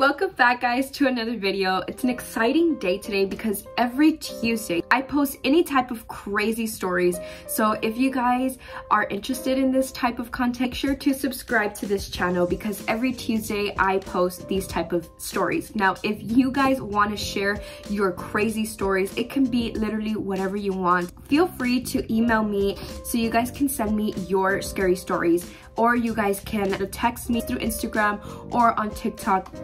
Welcome back guys to another video. It's an exciting day today because every Tuesday I post any type of crazy stories. So if you guys are interested in this type of content, sure to subscribe to this channel because every Tuesday I post these type of stories. Now, if you guys want to share your crazy stories, it can be literally whatever you want. Feel free to email me so you guys can send me your scary stories or you guys can text me through Instagram or on TikTok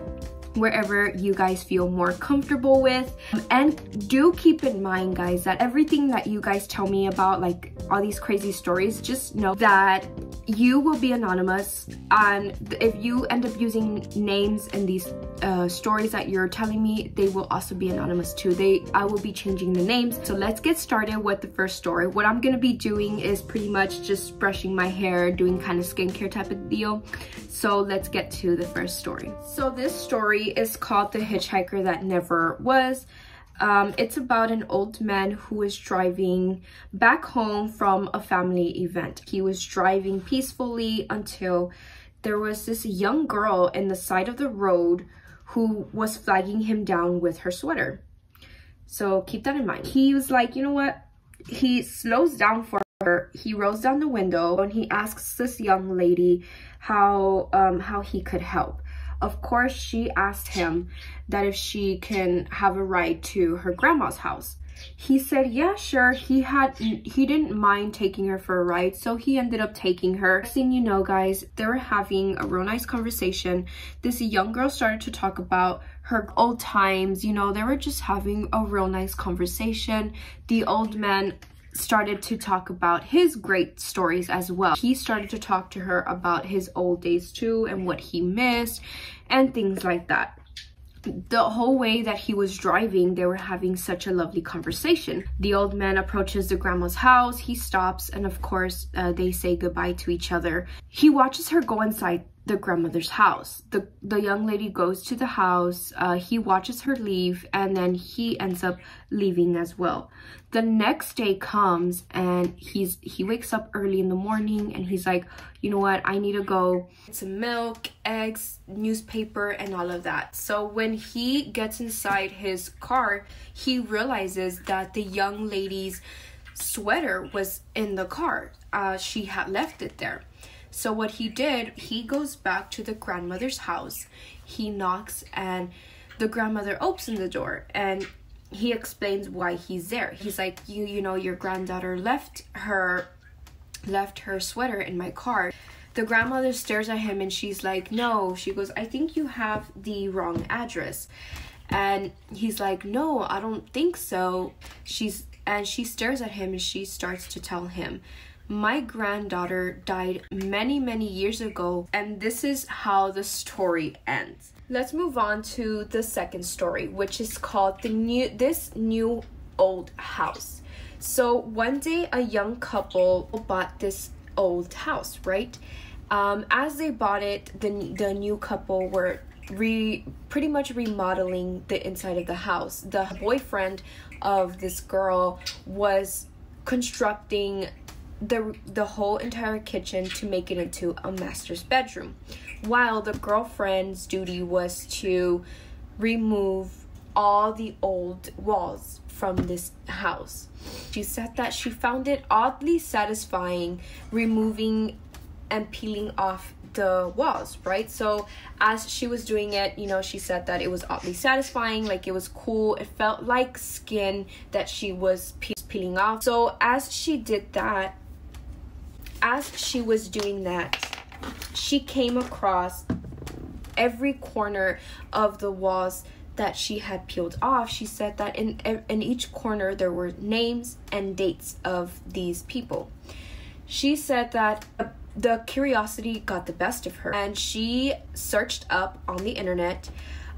wherever you guys feel more comfortable with. Um, and do keep in mind, guys, that everything that you guys tell me about, like all these crazy stories, just know that you will be anonymous and if you end up using names in these uh, stories that you're telling me they will also be anonymous too. They i will be changing the names. So let's get started with the first story. What i'm gonna be doing is pretty much just brushing my hair doing kind of skincare type of deal. So let's get to the first story. So this story is called the hitchhiker that never was um, it's about an old man who is driving back home from a family event. He was driving peacefully until there was this young girl in the side of the road who was flagging him down with her sweater. So keep that in mind. He was like, you know what? He slows down for her. He rolls down the window and he asks this young lady how um, how he could help. Of course, she asked him that if she can have a ride to her grandma's house. He said, yeah, sure. He had, he didn't mind taking her for a ride, so he ended up taking her. Seeing you know, guys, they were having a real nice conversation. This young girl started to talk about her old times. You know, they were just having a real nice conversation. The old man started to talk about his great stories as well. He started to talk to her about his old days too and what he missed and things like that the whole way that he was driving, they were having such a lovely conversation. The old man approaches the grandma's house, he stops, and of course, uh, they say goodbye to each other. He watches her go inside the grandmother's house. The, the young lady goes to the house, uh, he watches her leave, and then he ends up leaving as well. The next day comes and he's he wakes up early in the morning and he's like, you know what, I need to go get some milk, eggs, newspaper, and all of that. So when he gets inside his car, he realizes that the young lady's sweater was in the car. Uh, she had left it there. So what he did, he goes back to the grandmother's house. He knocks and the grandmother opens the door and he explains why he's there. He's like, "You you know, your granddaughter left her left her sweater in my car." The grandmother stares at him and she's like, "No." She goes, "I think you have the wrong address." And he's like, "No, I don't think so." She's and she stares at him and she starts to tell him my granddaughter died many, many years ago, and this is how the story ends. Let's move on to the second story, which is called the new this new old house. So one day a young couple bought this old house, right? Um, as they bought it, the the new couple were re pretty much remodeling the inside of the house. The boyfriend of this girl was constructing the the whole entire kitchen to make it into a master's bedroom. While the girlfriend's duty was to remove all the old walls from this house. She said that she found it oddly satisfying removing and peeling off the walls right? So as she was doing it you know she said that it was oddly satisfying like it was cool. It felt like skin that she was peeling off. So as she did that as she was doing that, she came across every corner of the walls that she had peeled off. She said that in in each corner there were names and dates of these people. She said that the curiosity got the best of her and she searched up on the internet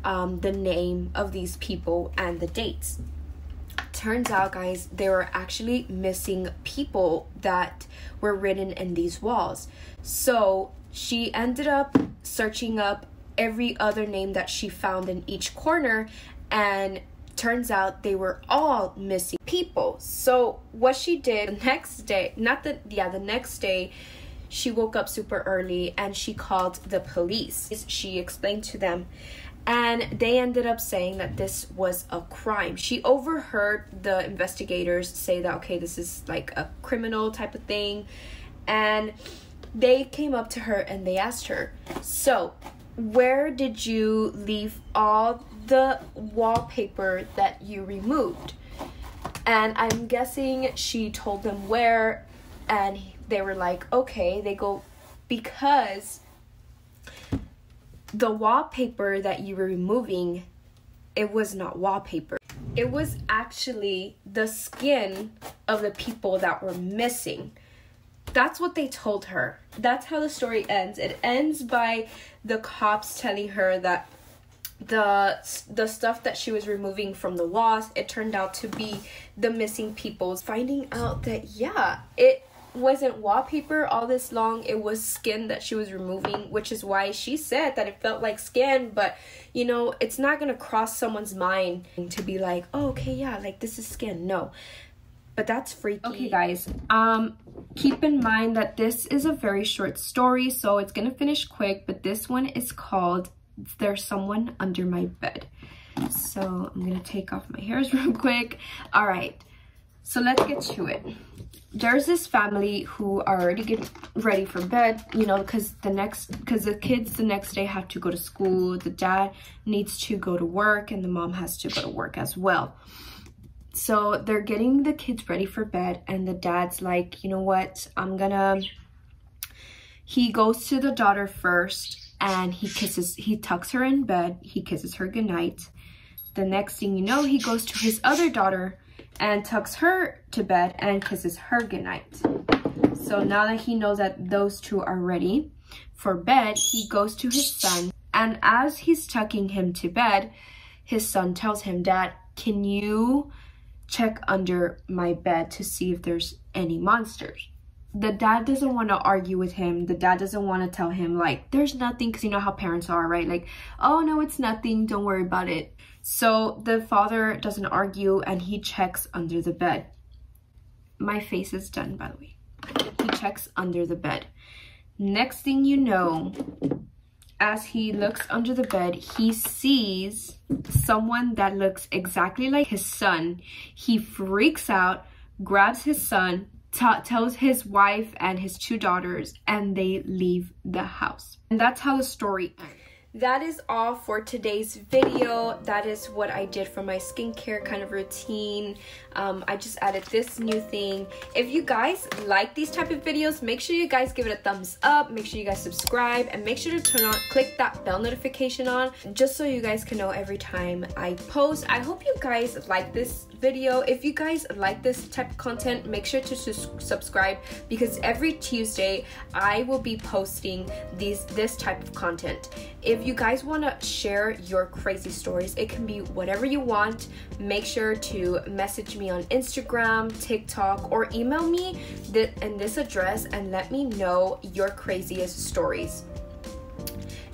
um, the name of these people and the dates turns out guys there were actually missing people that were written in these walls. So she ended up searching up every other name that she found in each corner and turns out they were all missing people. So what she did the next day not the yeah the next day she woke up super early and she called the police. She explained to them and they ended up saying that this was a crime. She overheard the investigators say that okay, this is like a criminal type of thing, and they came up to her and they asked her, "So, where did you leave all the wallpaper that you removed?" And I'm guessing she told them where, and they were like, "Okay." They go because the wallpaper that you were removing, it was not wallpaper. It was actually the skin of the people that were missing. That's what they told her. That's how the story ends. It ends by the cops telling her that the the stuff that she was removing from the walls it turned out to be the missing people's finding out that yeah it wasn't wallpaper all this long. It was skin that she was removing which is why she said that it felt like skin. But you know it's not gonna cross someone's mind to be like oh okay yeah like this is skin. No. But that's freaky. Okay guys um keep in mind that this is a very short story so it's gonna finish quick but this one is called there's someone under my bed. So i'm gonna take off my hairs real quick. All right so let's get to it there's this family who are already getting ready for bed, you know, because the next, because the kids the next day have to go to school, the dad needs to go to work, and the mom has to go to work as well. So they're getting the kids ready for bed, and the dad's like, you know what, I'm gonna, he goes to the daughter first, and he kisses, he tucks her in bed, he kisses her goodnight. The next thing you know, he goes to his other daughter, and tucks her to bed and kisses her goodnight. So now that he knows that those two are ready for bed, he goes to his son. And as he's tucking him to bed, his son tells him, Dad, can you check under my bed to see if there's any monsters? The dad doesn't want to argue with him. The dad doesn't want to tell him, like, there's nothing, because you know how parents are, right? Like, oh, no, it's nothing. Don't worry about it. So the father doesn't argue and he checks under the bed. My face is done, by the way. He checks under the bed. Next thing you know, as he looks under the bed, he sees someone that looks exactly like his son. He freaks out, grabs his son, tells his wife and his two daughters, and they leave the house. And that's how the story ends that is all for today's video. That is what i did for my skincare kind of routine. Um, i just added this new thing. If you guys like these type of videos make sure you guys give it a thumbs up. Make sure you guys subscribe and make sure to turn on click that bell notification on just so you guys can know every time i post. I hope you guys like this video. If you guys like this type of content make sure to su subscribe because every tuesday i will be posting these this type of content. If you guys want to share your crazy stories it can be whatever you want. Make sure to message me on instagram tiktok or email me th in this address and let me know your craziest stories.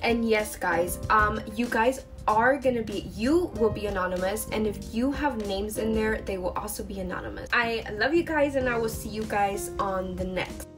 And yes guys um you guys are gonna be you will be anonymous and if you have names in there they will also be anonymous. I love you guys and i will see you guys on the next